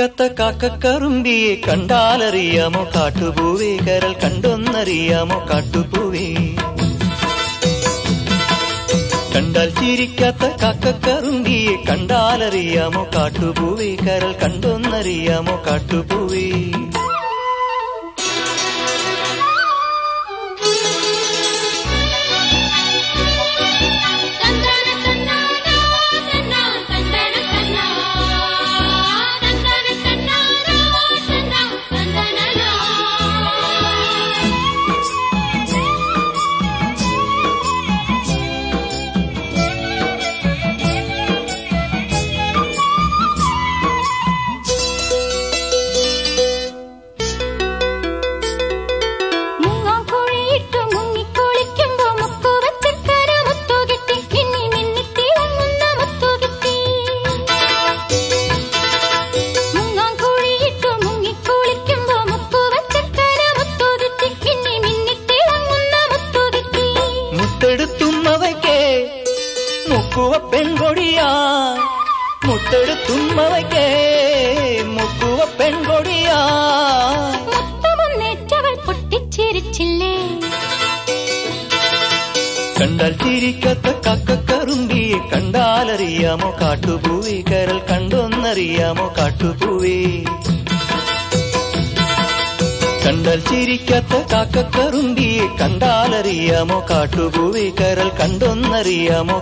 കടിക്കാത്ത കാക്കക്കറുമ്പിയെ കണ്ടാലറിയാമോ കാട്ടുപൂവേ? കരൽ കണ്ടൊന്നറിയാമോ കാട്ടുപൂവേ? കണ്ടാൽ ചിരിക്കാത്ത കാക്കക്കറുമ്പിയെ കണ്ടാലറിയാമോ കാട്ടുപൂവേ? കരൽ കണ്ടൊന്നറിയാമോ കാട്ടുപൂവേ?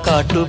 కాటు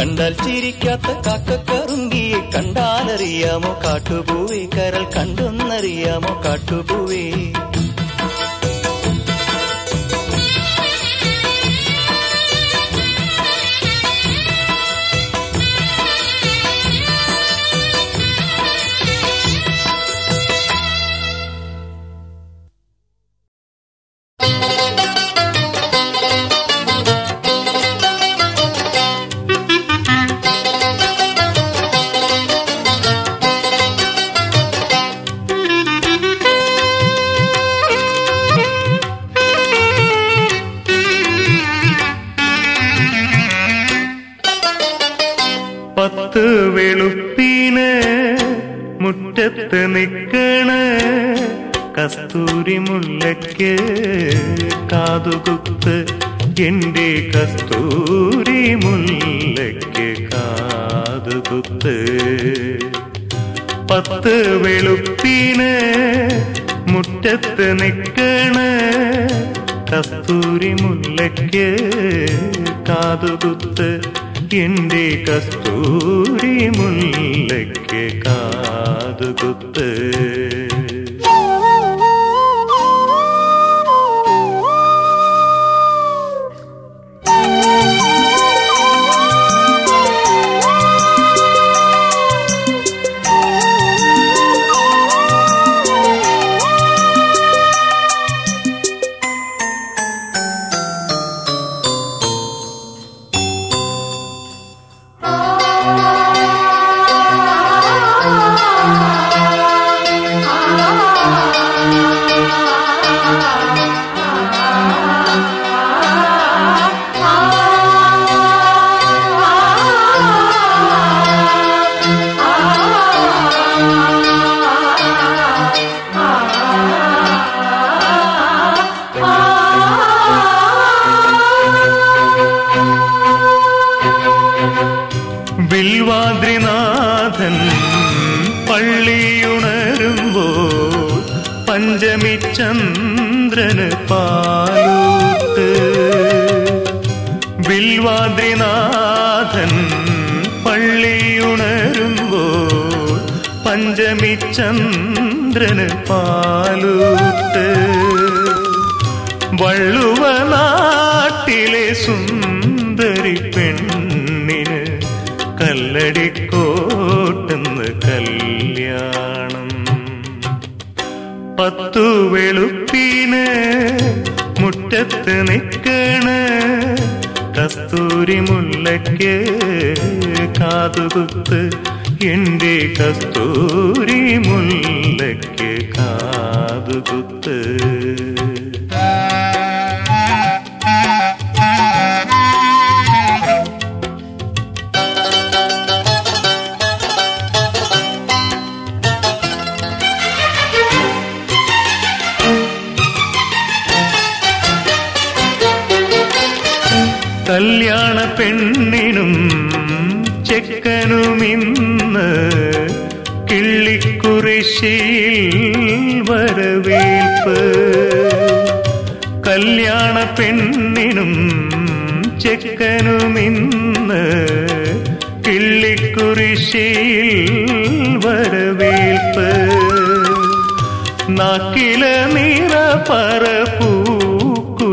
കണ്ടാൽ ചിരിക്കാത്ത കാക്കക്കറുങ്കിയെ കണ്ടാലറിയാമോ കാട്ടുപൂവേ? കരൽ കണ്ടൊന്നറിയാമോ കാട്ടുപൂവേ? ವಸ್ತು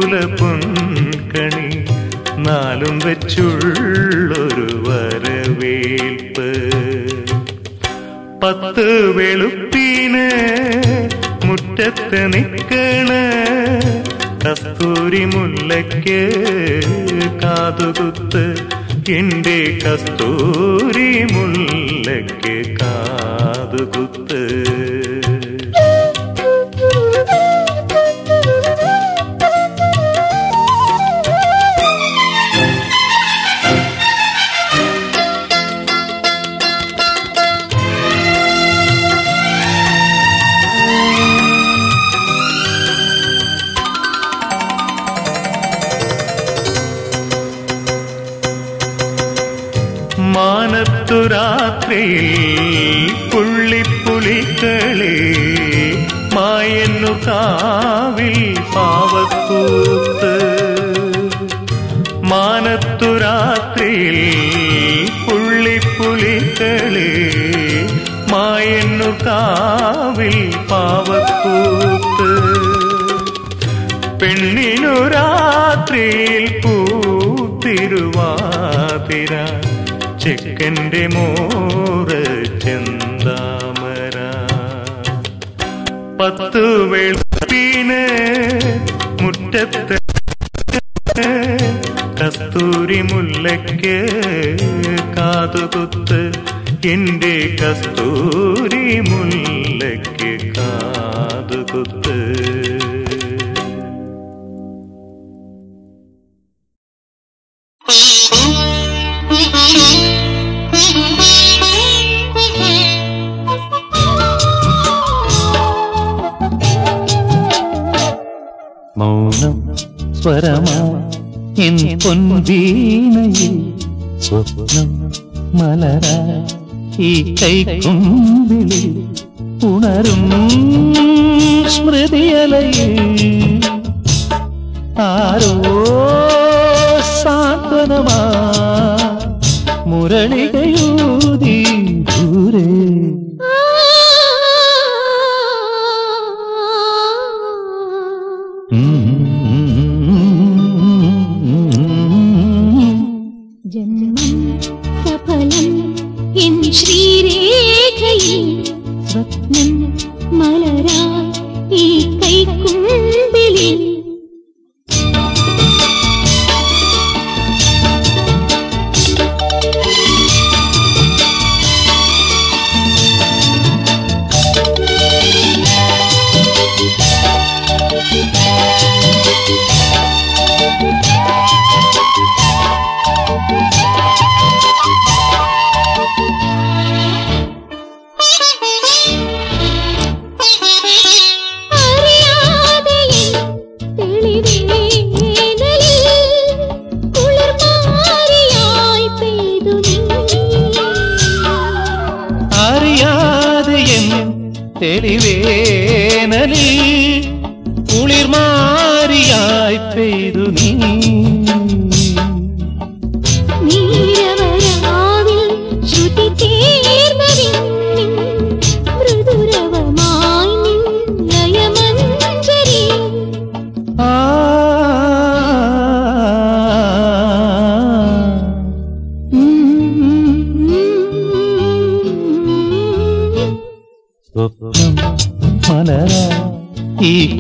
പറപ്പൂക്കുല പൊൻകണി നാലും വെച്ചുള്ളൊരു വരവേൽപ്പ്. പത്ത് വെളുപ്പീന് മുറ്റത്ത് നിൽക്കണ് കസ്തൂരി മുല്ലയ്ക്ക് കാതുകുത്ത് എന്റെ കസ്തൂരി മുല്ലയ്ക്ക് കാതുകുത്ത് മായന്നു പാവത്തൂത്ത്. മാനത്തു രാത്രിയിൽ പുള്ളിപ്പുലിക്കളെ മായന്നു കാവിൽ പാവത്തൂത്ത്. പെണ്ണിനു രാത്രിയിൽ പൂത്തിരുവാതിര ചെക്കന്റെ മോറ് ചെന്താമര പത്തു വെളുപ്പിന് മുറ്റത്ത് കസ്തൂരി മുല്ലയ്ക്ക് കാതുകുത്ത് എന്റെ കസ്തൂരി മുല്ലയ്ക്ക് പൊൻവീണയിൽ സ്വപ്നം മലര. ഈ കൈക്കുമ്പിളിൽ ഉണരും സ്മൃതിയലയിൽ ആരോ സാന്ത്വനമാ. മുരളികയൂതി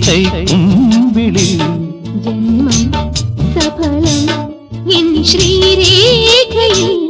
കൈക്കുമ്പിളിൽ ജന്മം സഫലം. എൻ ശ്രീരേഖയിൽ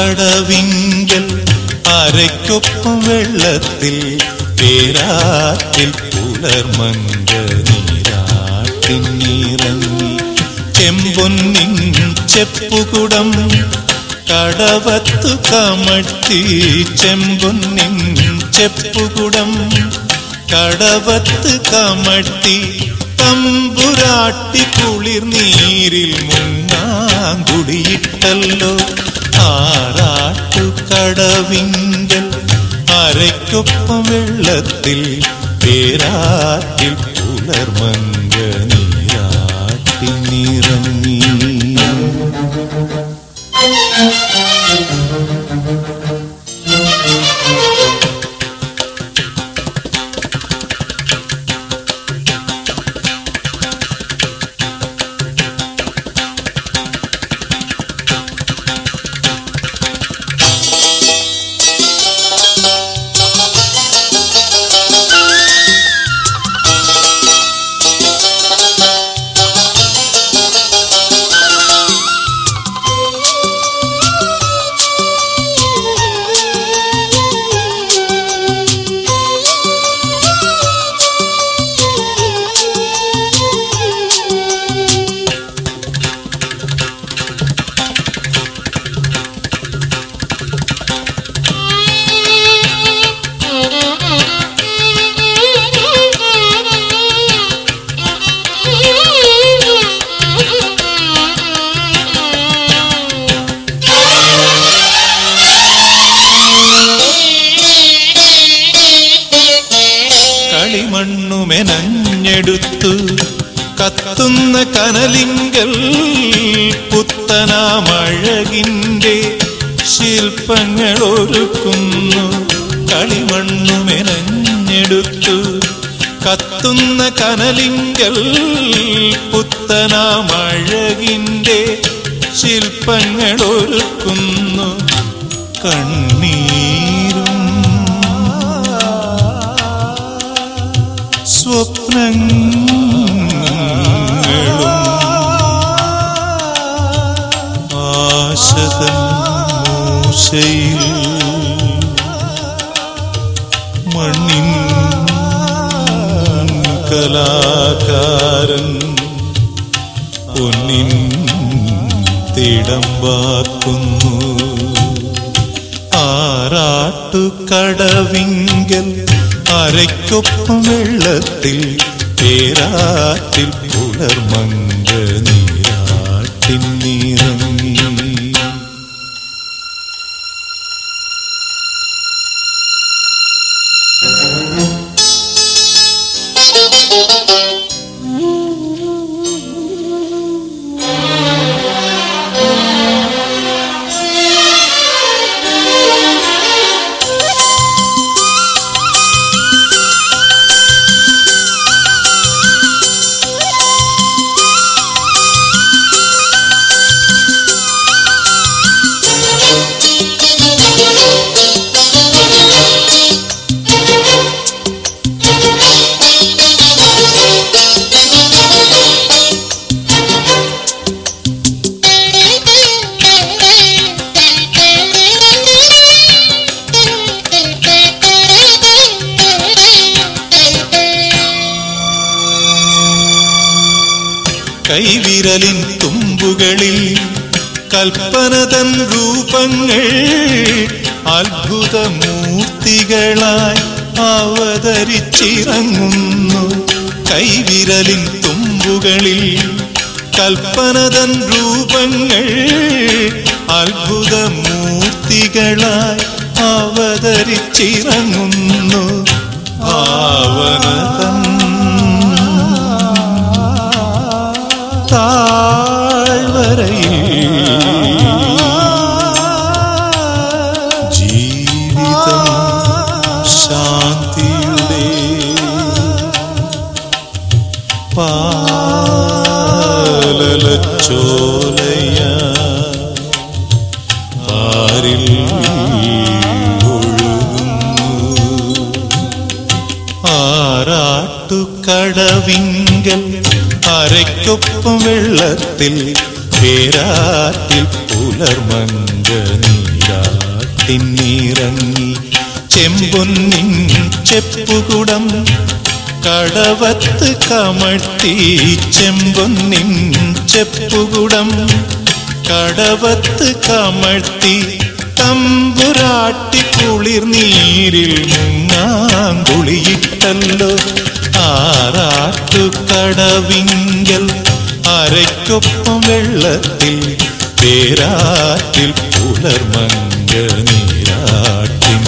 കടവിങ്കൽ അരയ്ക്കൊപ്പം വെള്ളത്തിൽ പേരാത്തിൽ പുലർമങ്ക നീരാട്ടിനിറങ്ങി ചെമ്പൊന്നിൻ ചെപ്പുകുടം കടവത്തു കമഴ്ത്തി. ചെമ്പൊന്നിൻ ചെപ്പുകുടം കടവത്ത് കമഴ്ത്തി. തമ്പുരാട്ടി കുളിർ നീരിൽ മുങ്ങാങ്കുടിയിട്ടല്ലോ ആറാട്ടുകടവിങ്കൽ അരയ്ക്കൊപ്പം വെള്ളത്തിൽ പേരാട്ടിൽ പുലർമങ്ക നീരാട്ടി നിറഞ്ഞി വെള്ളത്തിൽ കൈവിരലിൻ തുമ്പുകളിൽ കൽപ്പനതൻ രൂപങ്ങൾ അത്ഭുതമൂർത്തികളായി അവതരിച്ചിറങ്ങുന്നു. കൈവിരലിൻ തുമ്പുകളിൽ കൽപ്പനതൻ രൂപങ്ങൾ അത്ഭുതമൂർത്തികളായി അവതരിച്ചിറങ്ങുന്നു. ഭാവനതൻ താഴ്വരയിൽ ജീവിതം ഒഴുകുന്നു. ആറാട്ടുകടവിങ്കൽ അരയ്ക്കൊപ്പം വെള്ളത്തിൽ പേരാറ്റിൽ പുലർമങ്ക നീരാട്ടിൻ നിറങ്ങി ചെമ്പൊന്നിൻ ചെപ്പുകുടം കടവത്ത് കമഴ്ത്തി ചെമ്പൊന്നിൻ ചെപ്പുകുടം കടവത്ത് കമഴ്ത്തി തമ്പുരാട്ടി കുളിർ നീരിൽ മുങ്ങാങ്കുളിയിട്ടല്ലോ ആറാട്ടുകടവിങ്കൽ അരയ്ക്കൊപ്പം വെള്ളത്തിൽ പേരാറ്റിൽ പുലർമങ്ക നീരാട്ടിൻ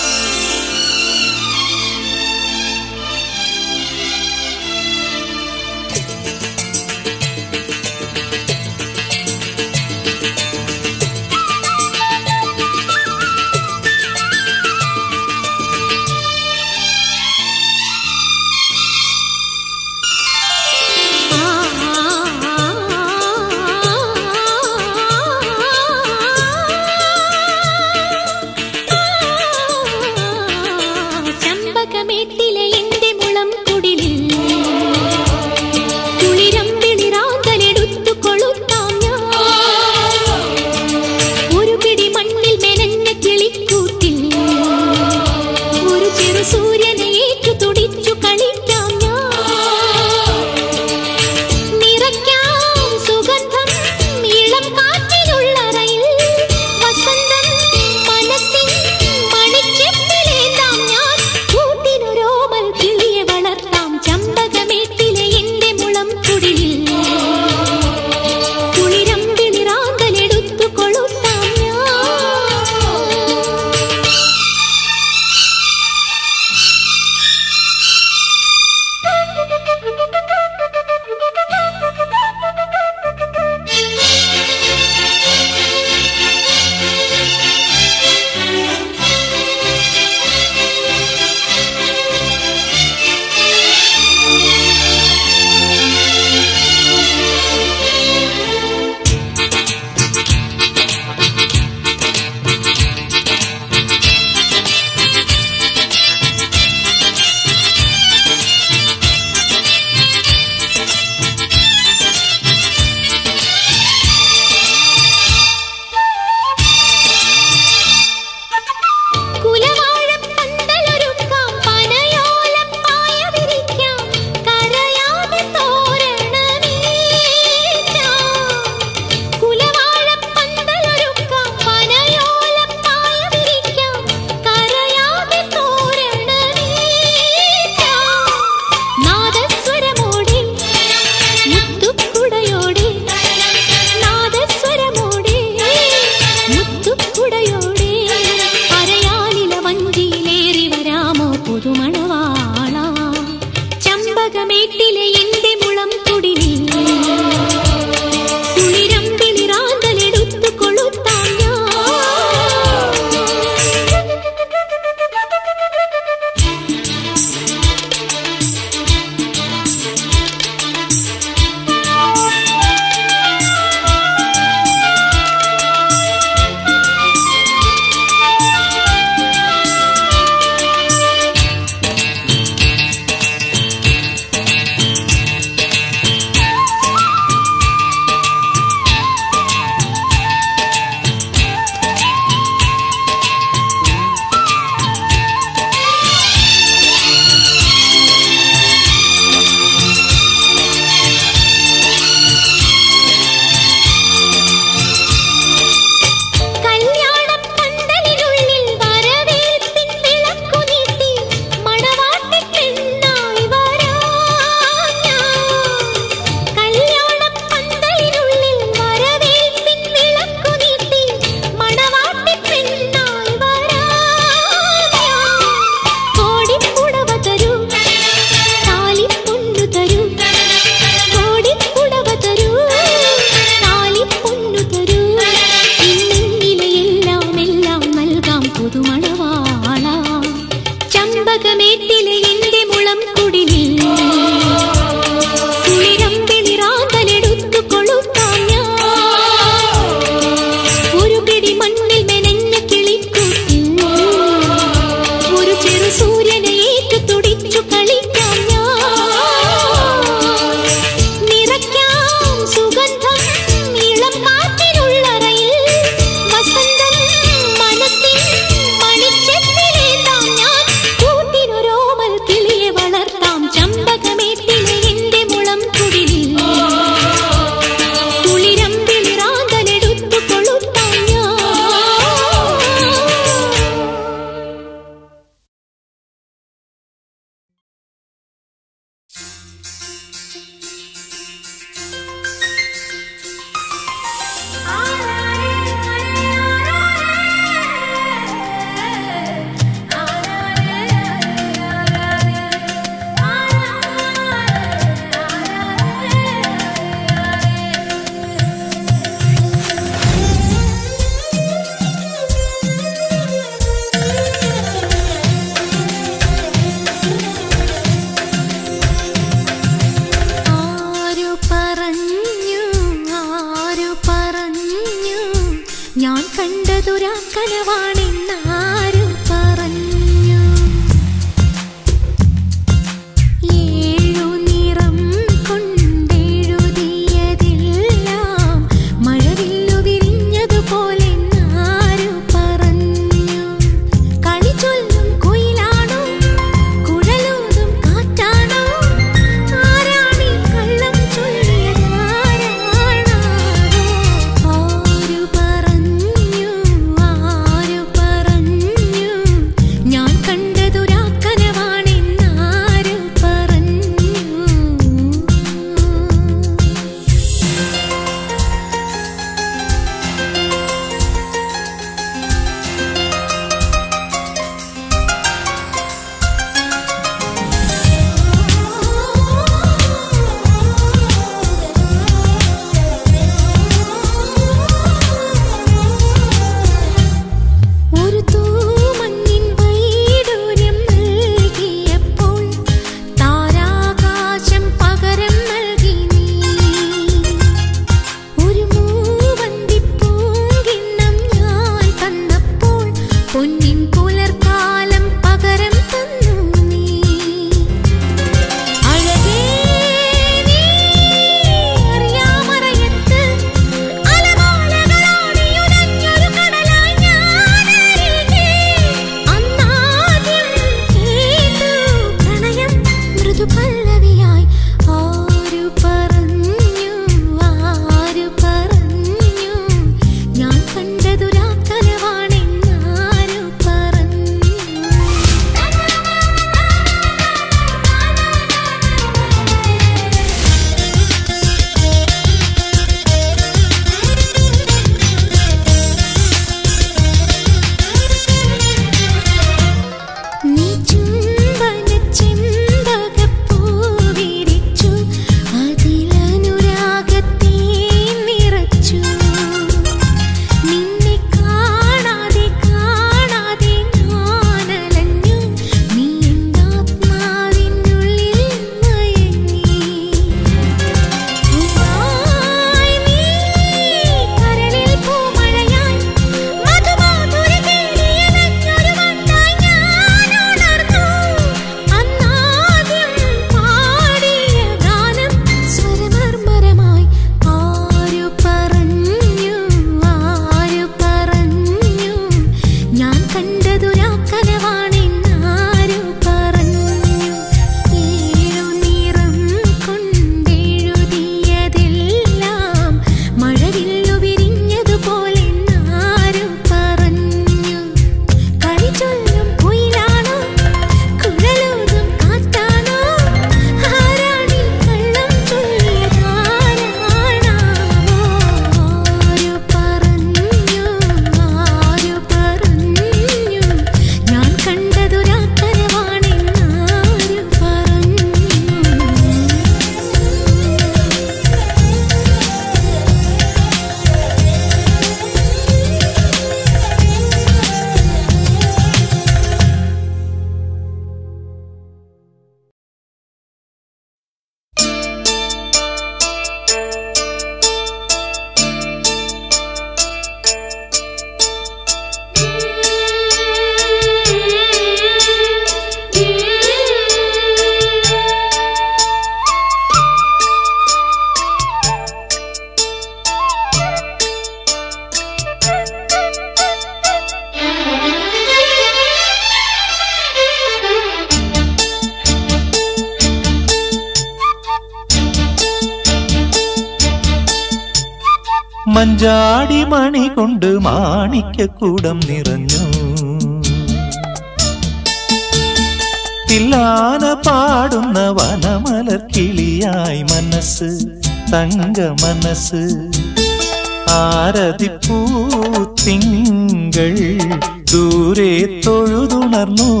ദൂരെ തൊഴുതുണർന്നു.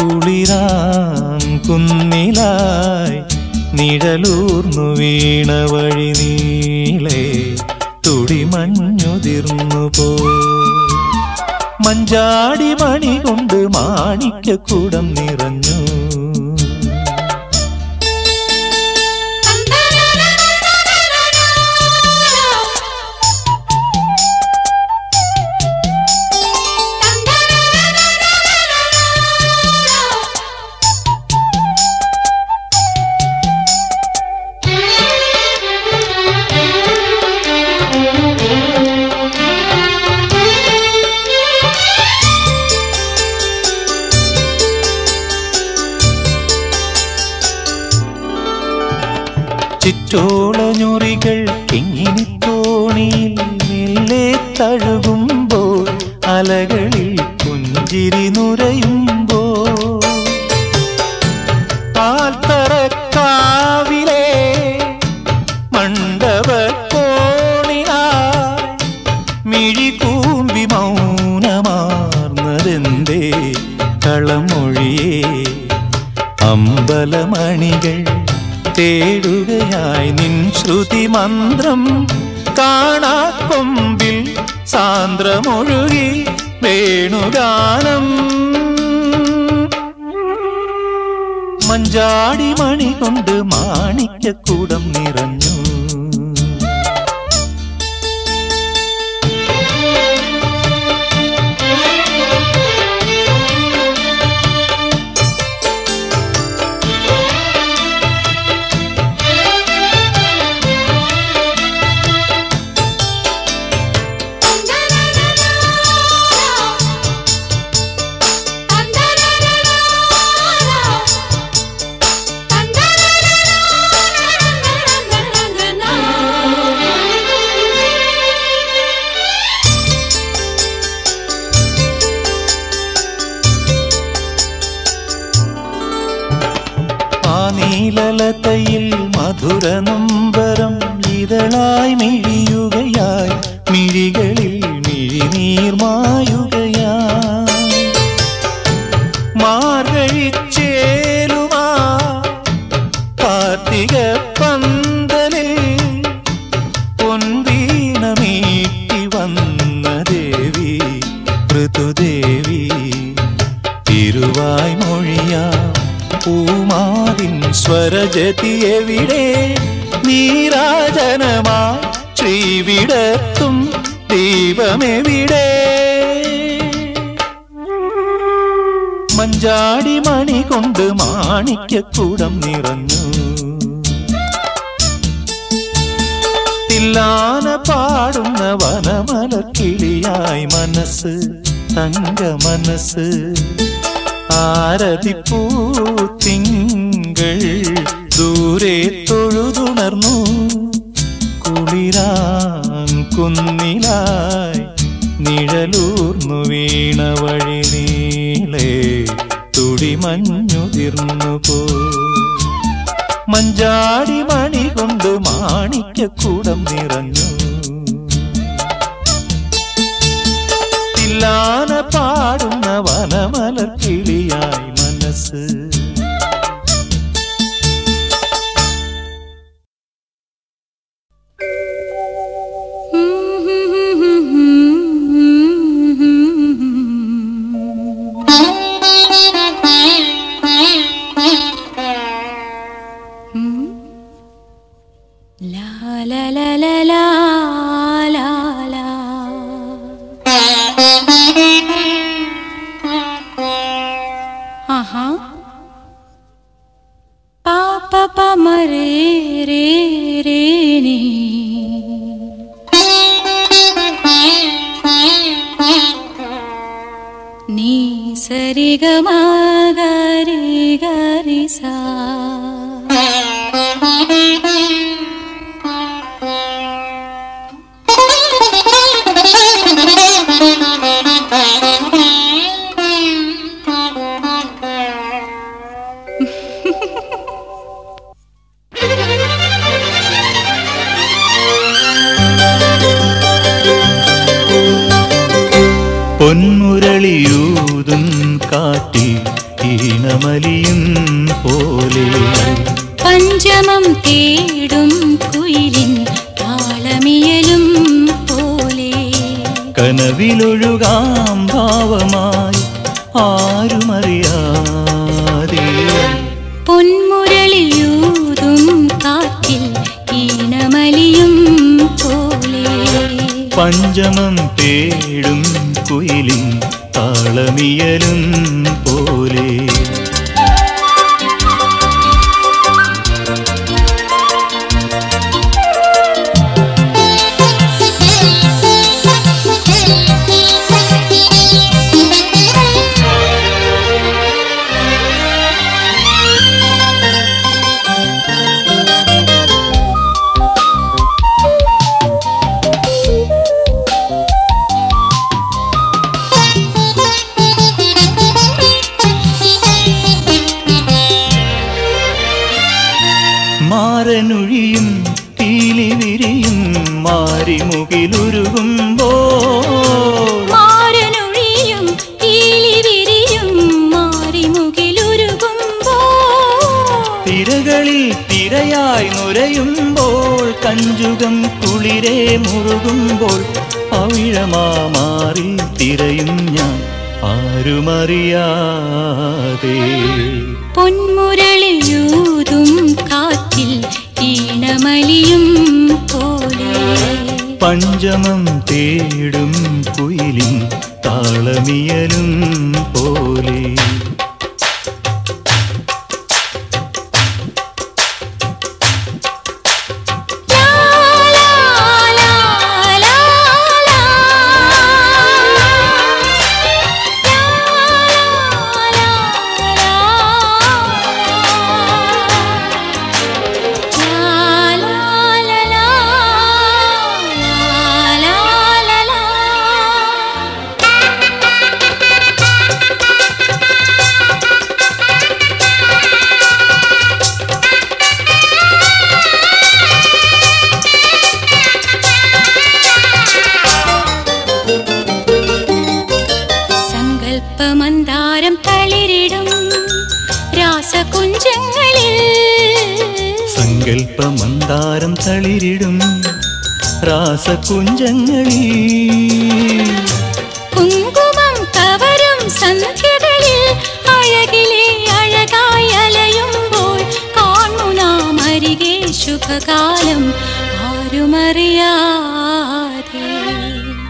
കുളിരാം കുന്നിലായി നിഴലൂർന്നു വീണ വഴി നീളെ തുടിമഞ്ഞുതിർന്നു പോ. മഞ്ചാടി മണി കൊണ്ട് മാണിക്കക്കൂടം നിറഞ്ഞു. tú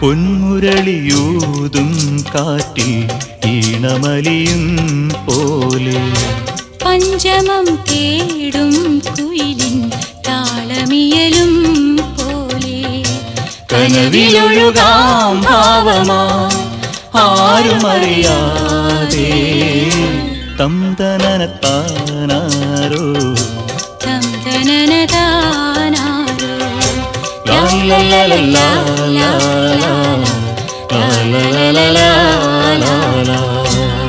പൊന്മുരളിയൂതും കാറ്റിൽ ഈണമലിയും പോലെ. പഞ്ചമം തേടും കുയിലിൻ താളമിയലും പോലെ. കനവിലൊഴുകാം ഭാവമാ ആരുമറിയാതെ. തം തനത്താനാരോ la la la la la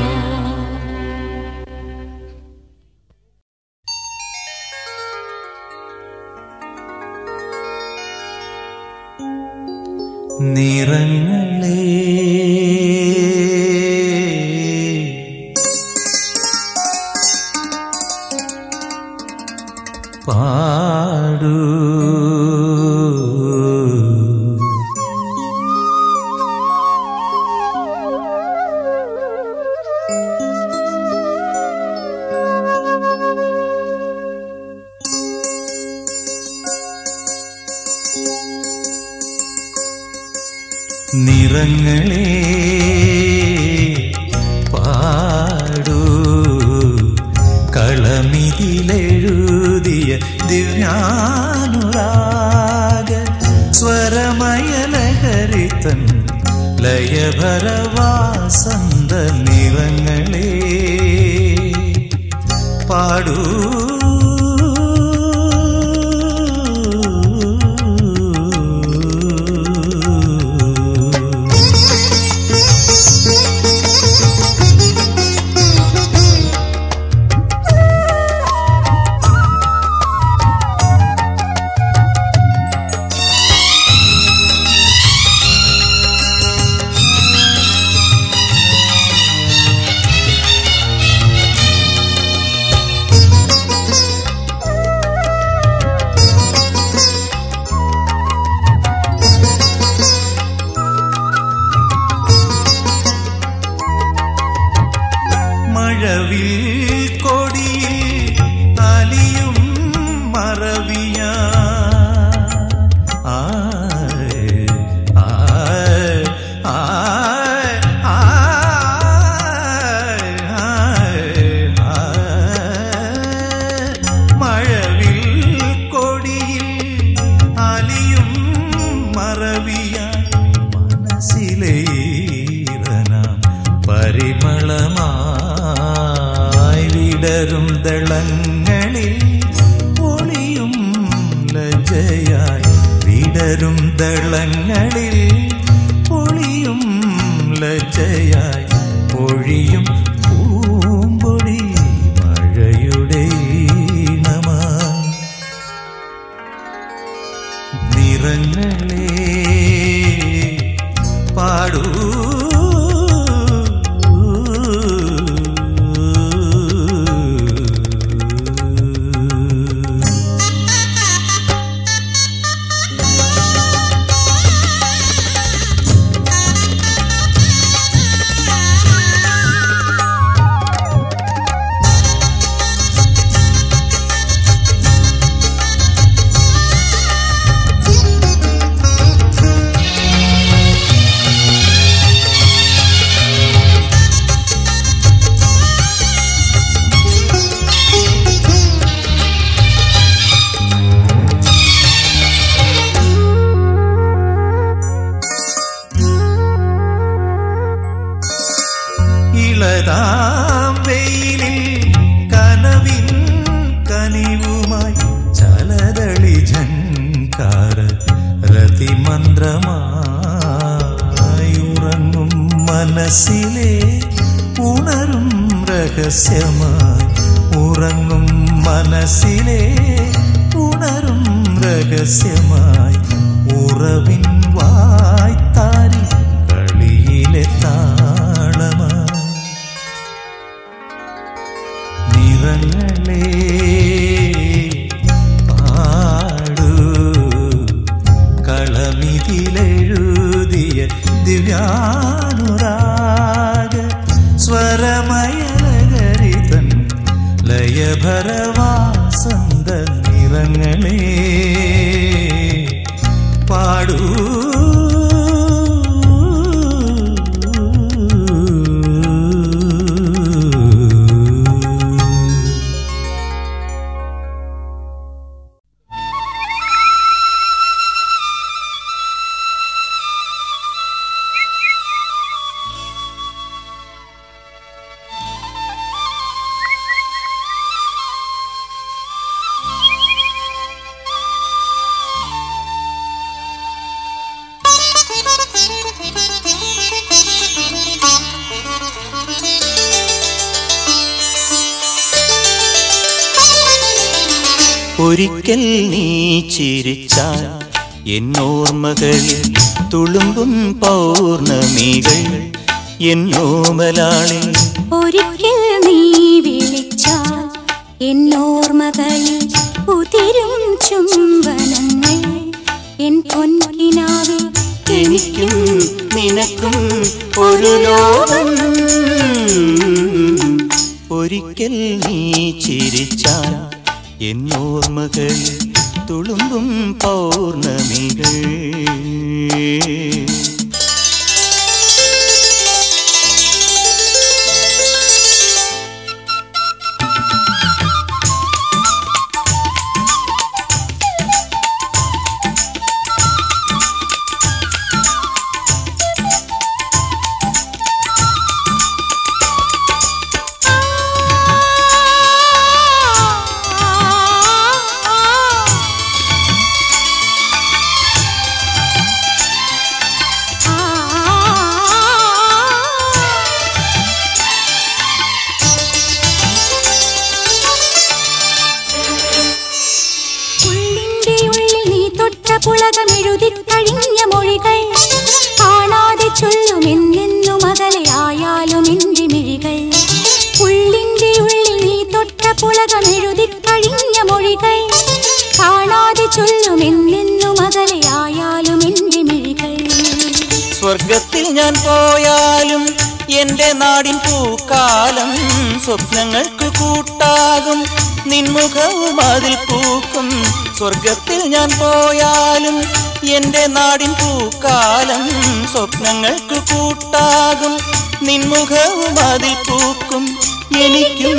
നിന്റെ നാടിൻ പൂക്കാലം സ്വപ്നങ്ങൾക്ക് കൂട്ടാകും. നിൻമുഖവും അതിൽ പൂക്കും. എനിക്കും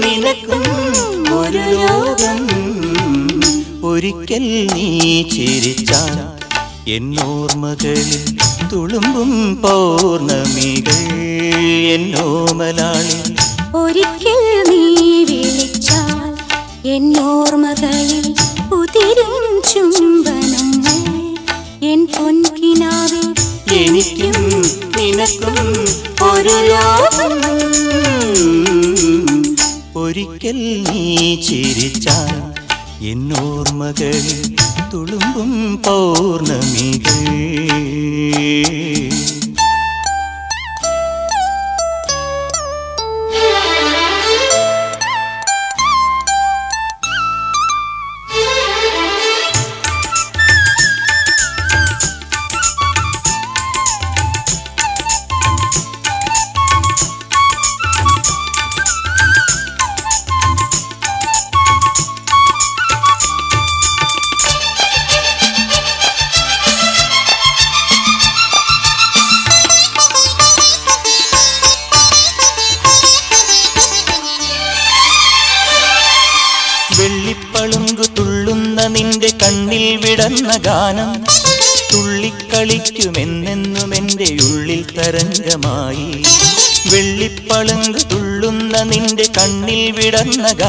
നിനക്കും ഒരു ലോകം. ഒരിക്കൽ നീ ചിരിച്ചാൽ എന്നോർമകളിൽ തുളുമ്പും പൗർണമികൾ. എന്നോമലാളി ഒരിക്കൽ നീ വിളിച്ചാൽ എന്നോർമകളിൽ ഉതിരും ചും എൻ പൊൻകിനാവേ എനിക്കും നിനക്കും ഒരു ലോകം. ഒരിക്കൽ നീ ചിരിച്ചാൽ എന്നോർമകൾ തുളുമ്പും പൗർണമികൾ.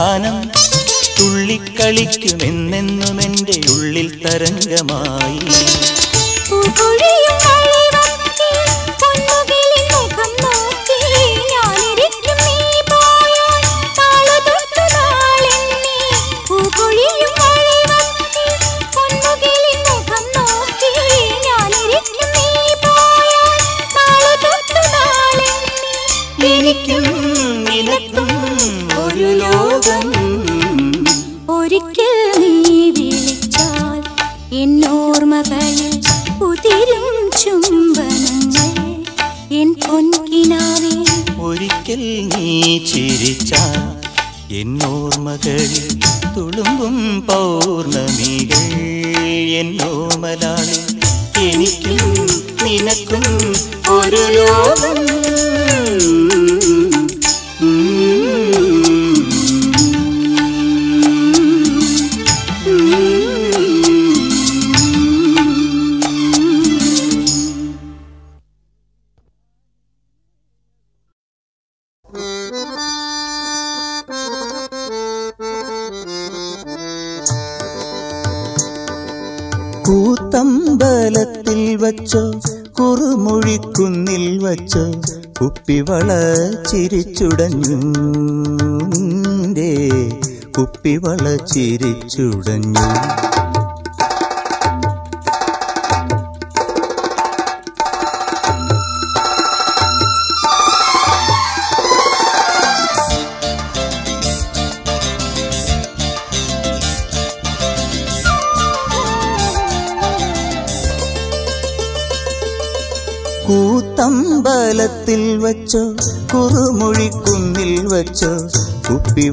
ഗാനം തുള്ളിക്കളിക്കും. കുപ്പിവള ചിരിച്ചുടഞ്ഞു. കുപ്പിവള ചിരിച്ചുടഞ്ഞു.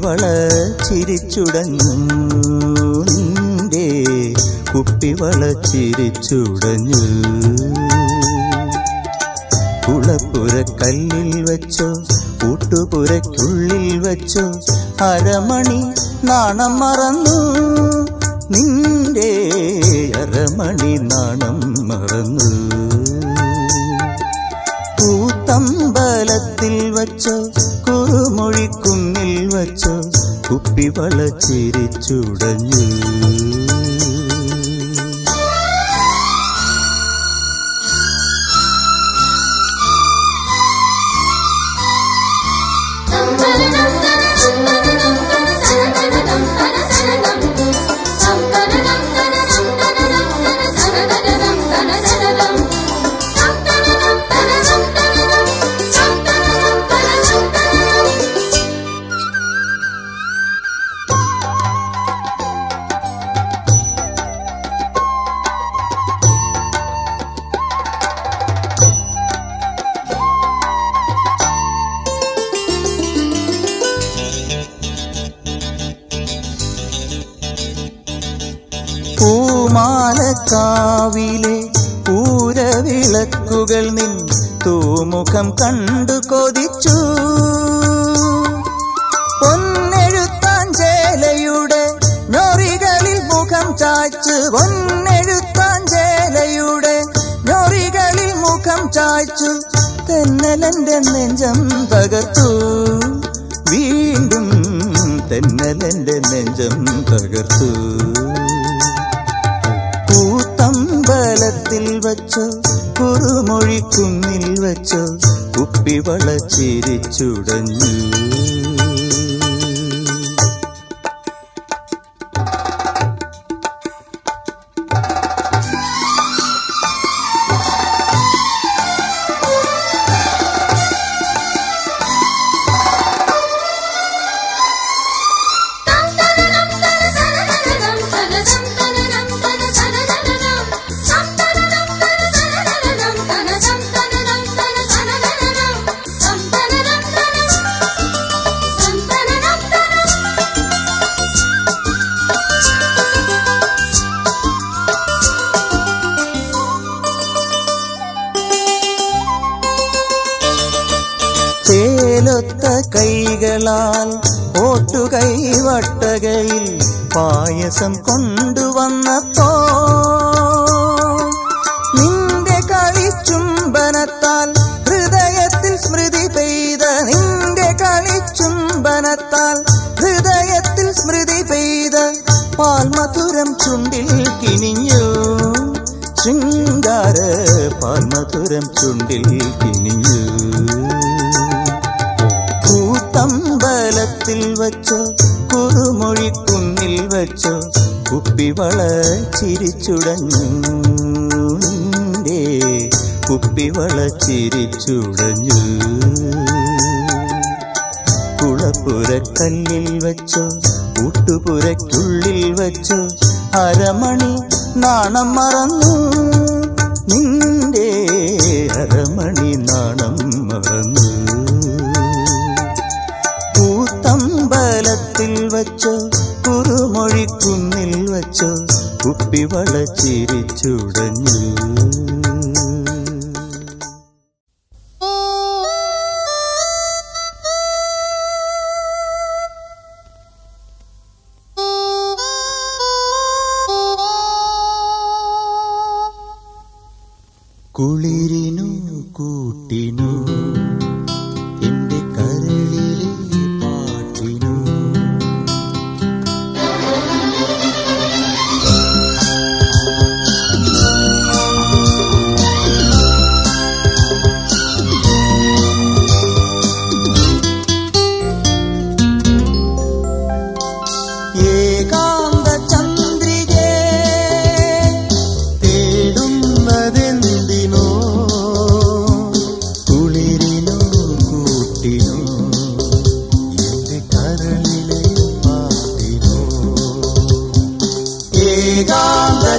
തവള ചിരിച്ചുടഞ്ഞു നിന്റെ കുപ്പിവള ചിരിച്ചുടഞ്ഞു കുളപ്പുരക്കല്ലിൽ വെച്ചോ കൂട്ടുപുരക്കുള്ളിൽ വെച്ചോ അരമണി നാണം മറന്നു. നിന്റെ അരമണി നാണം മറന്നു. പൂത്തമ്പലത്തിൽ വെച്ചോ അവള ചിരിച്ചുടഞ്ഞു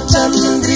chandra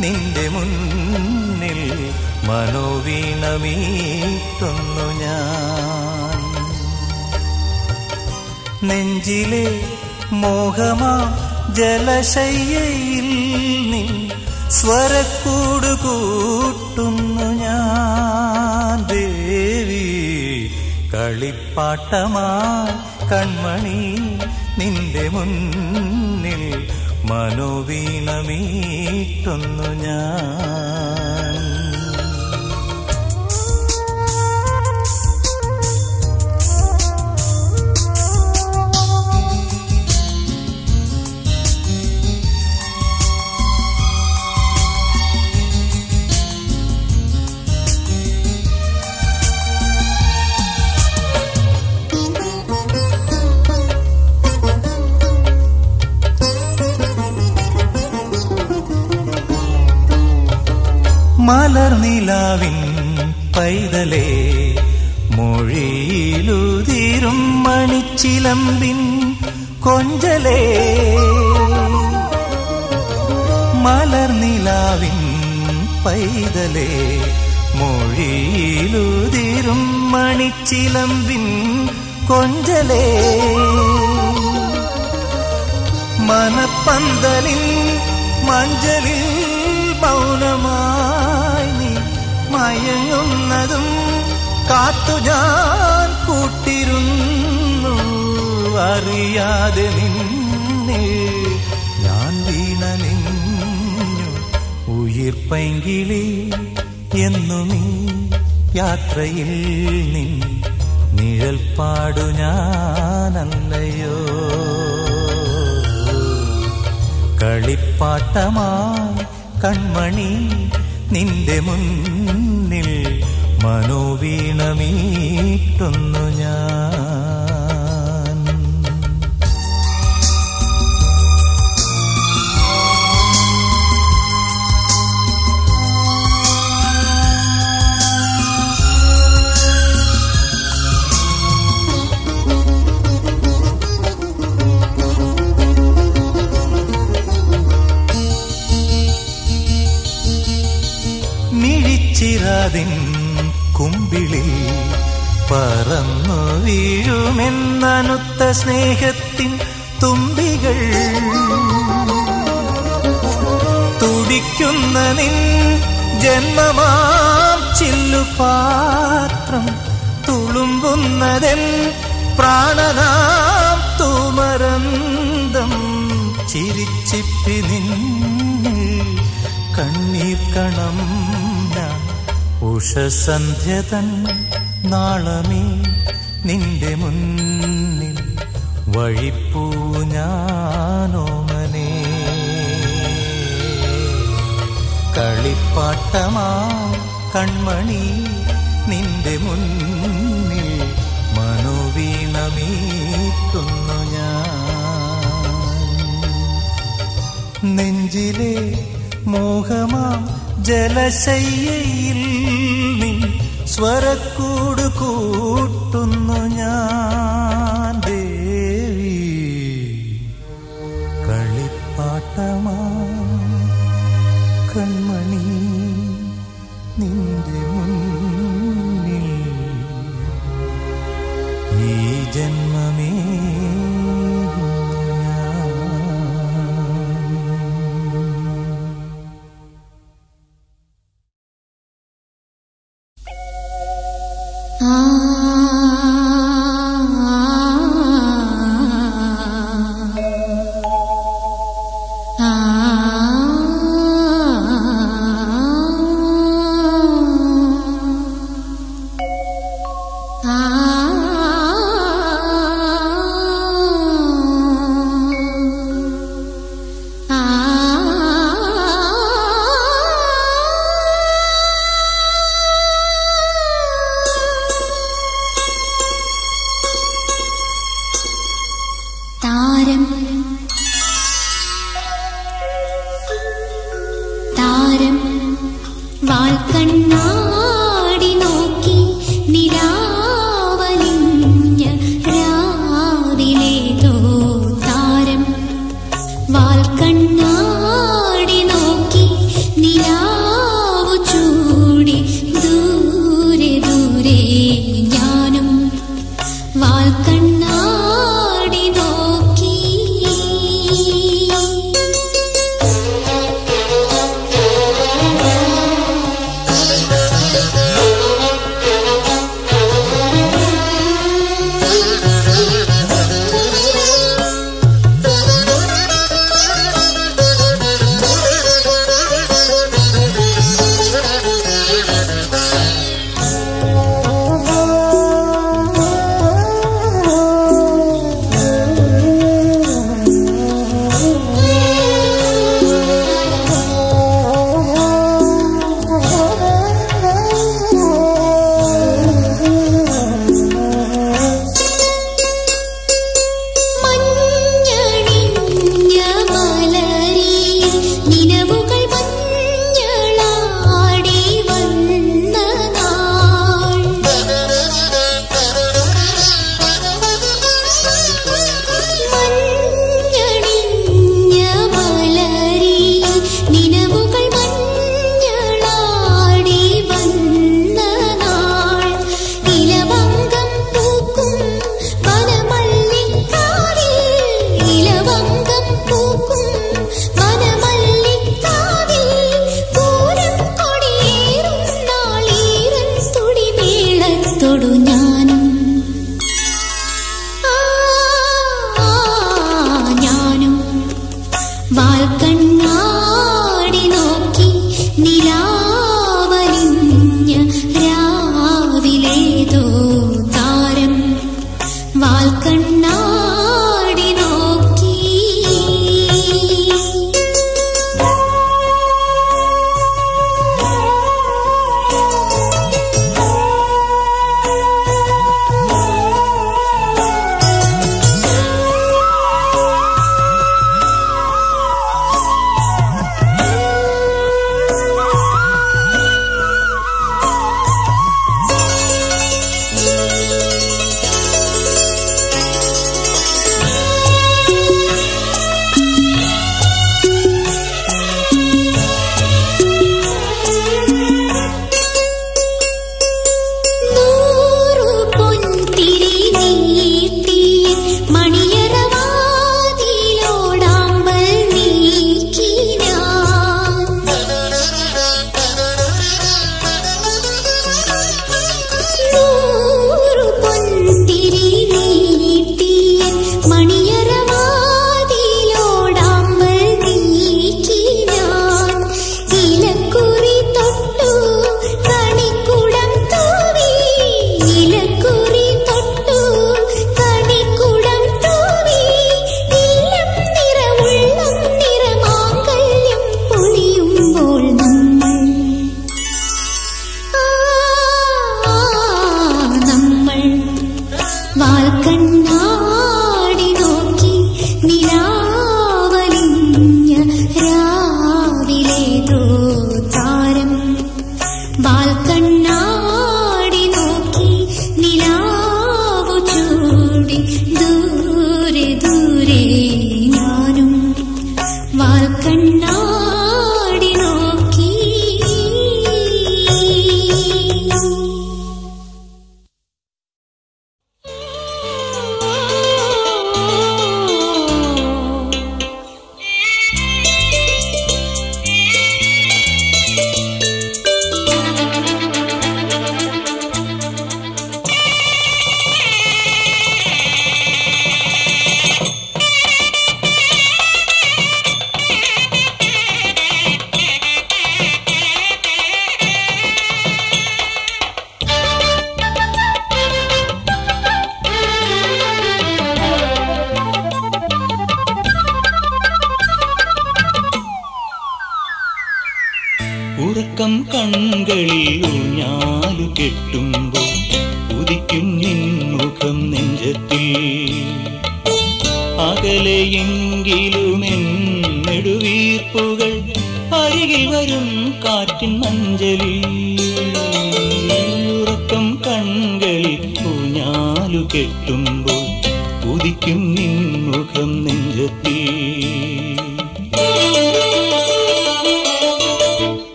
നിന്റെ മുന്നിൽ മനോവീണമീട്ടുന്നു ഞാൻ. നെഞ്ചിലെ മോഹമാ ജലശയ്യയിൽ നിൻ സ്വരക്കൂട് കൂട്ടുന്നു ഞാൻ. ദേവി കളിപ്പാട്ടമാ കൺമണി നിന്റെ മുന്നിൽ മനോവീണമീട്ടുന്നു ഞാൻ. மலர் நிலாவின் பைதலே மொழியிலுதிரும் மணிச்சிலம்பின் கொஞ்சலே. மலர் நிலாவின் பைதலே மொழியிலுதிரும் மணிச்சிலம்பின் கொஞ்சலே. மனப்பந்தலின் மஞ்சளில் மௌனமா മയങ്ങുന്നതും കാത്തു ഞാൻ കൂട്ടിരുന്നു. അറിയാതെ നിന്നെ ഞാൻ വീണലിഞ്ഞു എന്നു നീ യാത്രയിൽ നിൻ നിഴൽ പാടു ഞാനല്ലയോ. കളിപ്പാട്ടമായി കൺമണി നിന്റെ മുന്നിൽ മനോവീണമീട്ടുന്നു ഞാൻ. കുമ്പിളിൽ പറന്നു വീഴുമെന്നനുത്ത സ്നേഹത്തിൻ തുമ്പികൾ. തുടിക്കുന്ന നിൻ ജന്മമാം ചില്ലുപാത്രം. തുളുമ്പുന്നതെൻ പ്രാണനാം തൂമരന്തം. ചിരിച്ചിപ്പി നിൻ കണ്ണീർ കണം ഉഷസന്ധ്യതൻ നാളമേ നിന്റെ മുന്നിൽ വഴിപ്പൂ ഞാനോമനേ. കളിപ്പാട്ടമാ കൺമണി നിന്റെ മുന്നിൽ മനോവീണമീട്ടുന്നു ഞാൻ. നെഞ്ചിലെ മോഹമാം ജലശയ്യയിൽ സ്വരക്കൂട് കൂട്ടുന്നു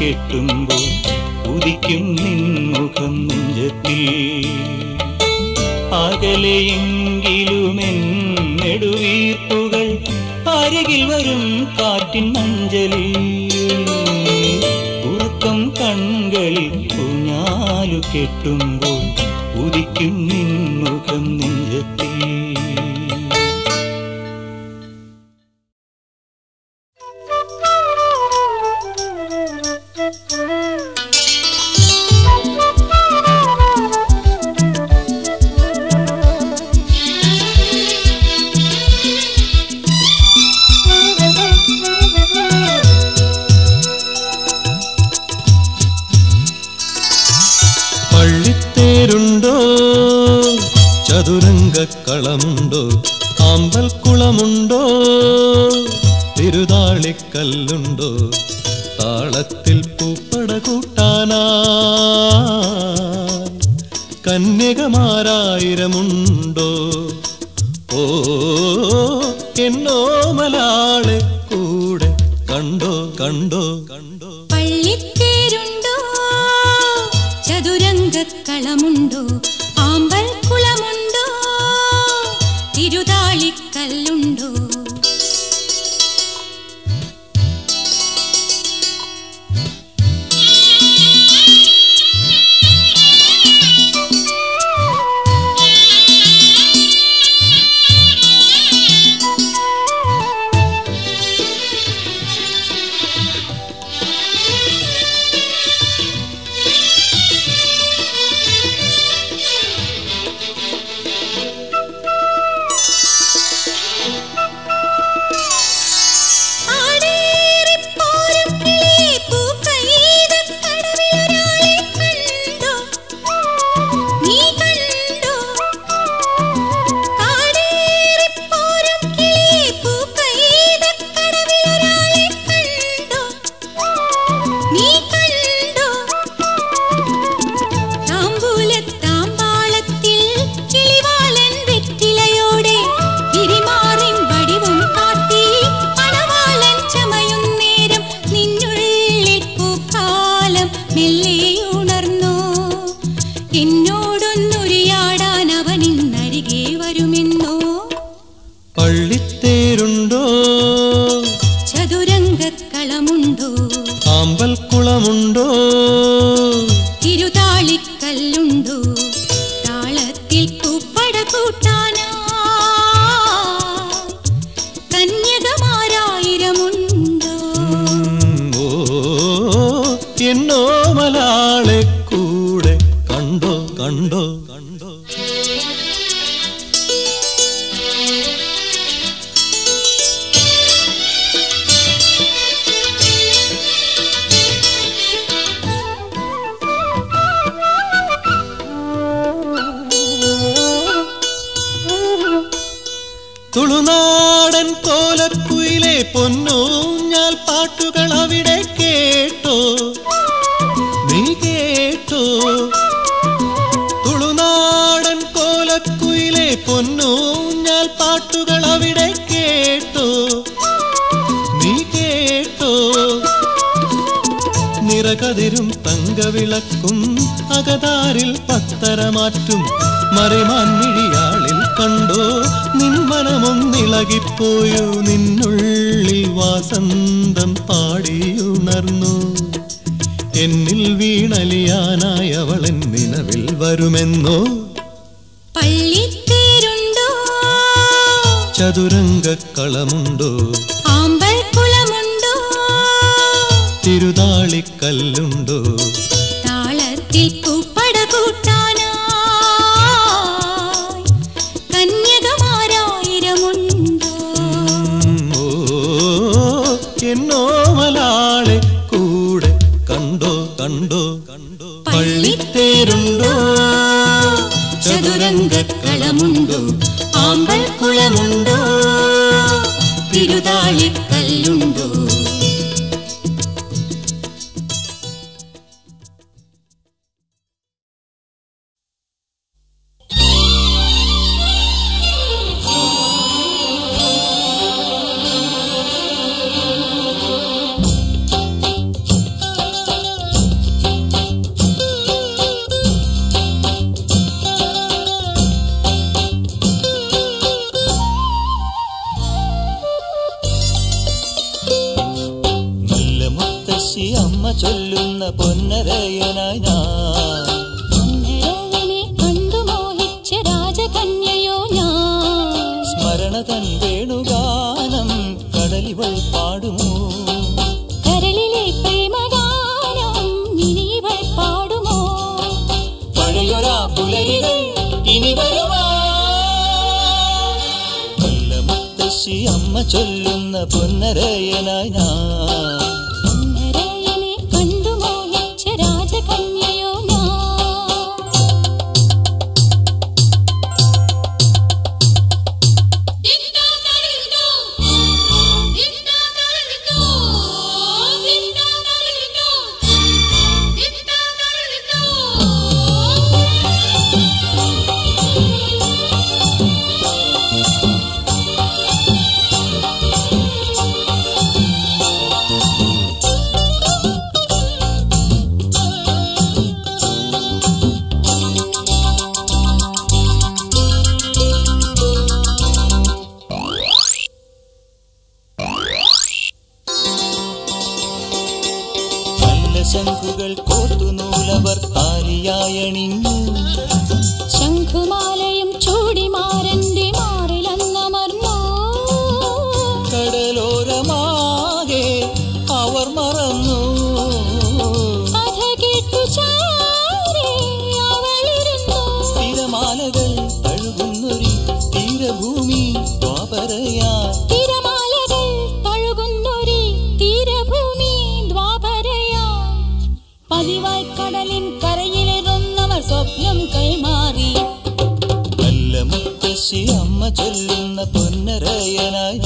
കേട്ടുമ്പോൾ ഉദിക്കും നിന്നുഖം നെഞ്ചത്തിൽ. അകലെയെങ്കിലും എന്നെടുവീർപ്പുകൾ അരകിൽ വരും കാറ്റിൻ മഞ്ചലിൽ ഉറക്കം കണ്ണുകളിൽ കുഞ്ഞാലു കെട്ടുമ്പോൾ ഉദിക്കും നിന്നുഖം നെഞ്ച മാറ്റും മറിമാൻ മിഴിയാളിൽ കണ്ടോ. നിൻ മനമൊന്നിളകിപ്പോയോ നിന്നുള്ളിൽ വാസന്തം പാടിയുണർന്നു. എന്നിൽ വീണലിയാനായവളൻ നിലവിൽ വരുമെന്നോ പൊന്നരയനായി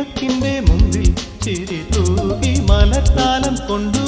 വിളക്കിന്റെ മുമ്പിൽ ചിരി തൂകി മലത്താലം കൊണ്ടുവന്നതാര്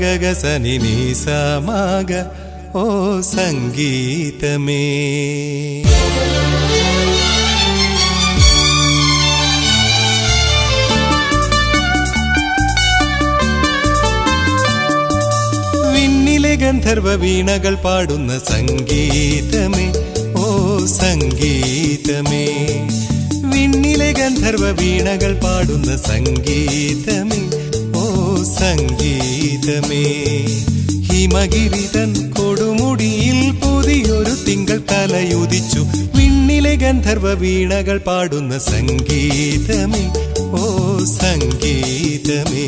గగ సని నీ సమాగ ఓ വിണ്ണിലെ ഗന്ധർവ വീണകൾ പാടുന്ന സംഗീതമേ ഓ സംഗീതമേ. വിണ്ണിലെ ഗന്ധർവ വീണകൾ പാടുന്ന സംഗീതമേ ഗന്ധർവ വീണകൾ പാടുന്ന സംഗീതമേ ഓ സംഗീതമേ.